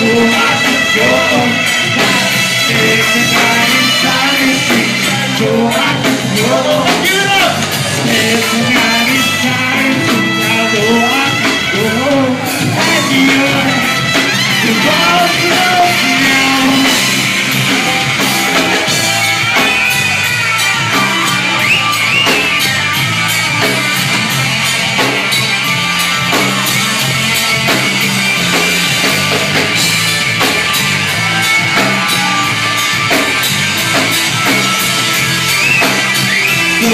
I could go. Stay tonight